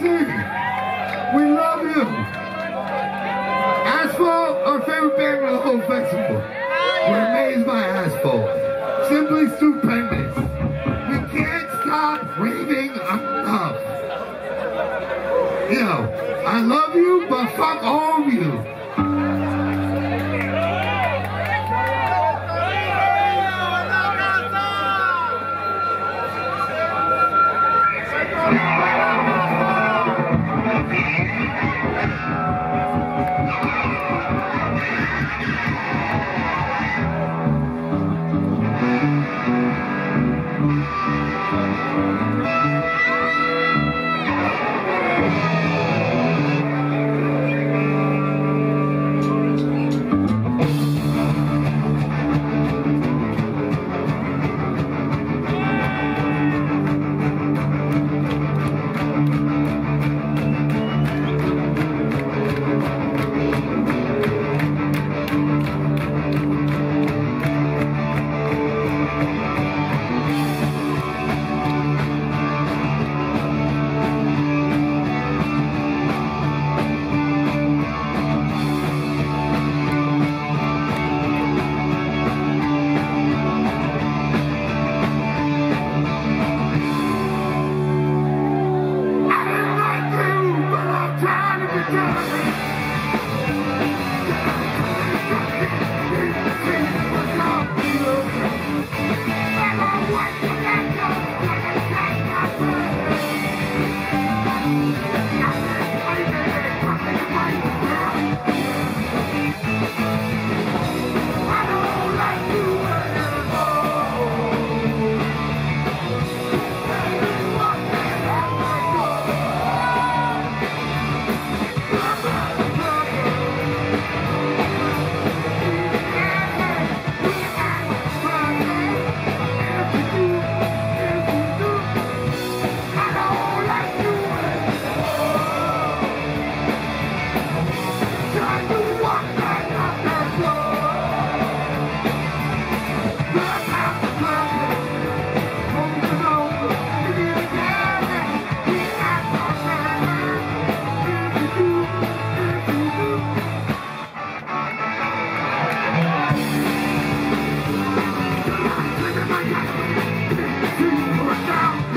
Jackson, we love you. Asphalt, our favorite band of the whole festival. We're amazed by Asphalt. Simply stupendous. We can't stop raving enough. You know, I love you, but fuck all of you. Keep were down.